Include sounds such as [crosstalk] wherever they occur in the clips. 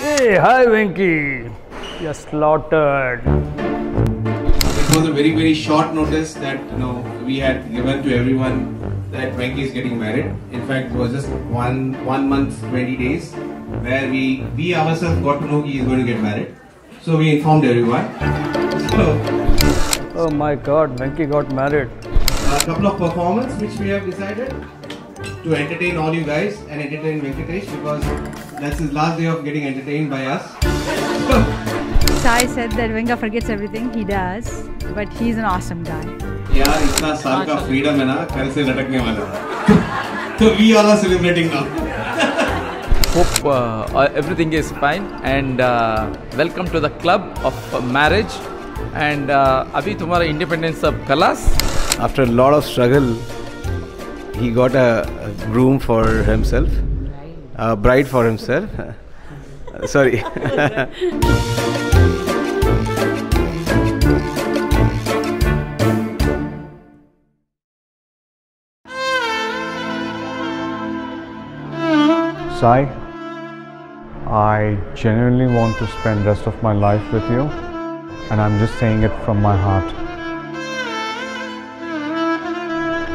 Hey, hi Venki. You're slaughtered. It was a very very short notice that you know we had given to everyone that Venki is getting married. In fact, it was just one one month, twenty days, where we we ourselves got to know he is going to get married. So we informed everyone. So Oh my god, Venki got married. a couple of performances which we have decided to entertain all you guys and entertain Venkatesh because that's his last day of getting entertained by us. [laughs] Sai said that Venga forgets everything. He does, but he's an awesome guy. यार इतना साल का freedom है ना घर से लटकने वाला तो we are celebrating now Hope uh, uh, everything is fine and uh, welcome to the club of uh, marriage. And uh, अभी तुम्हारा independence of class After a lot of struggle, he got a, groom for himself, a bride for himself. [laughs] Sorry. Sai, I genuinely want to spend rest of my life with you and I'm just saying it from my heart.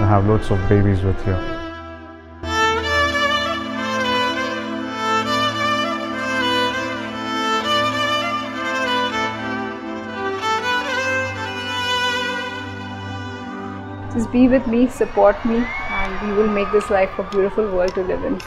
I have loads of babies with you. Just be with me, support me, and we will make this life a beautiful world to live in.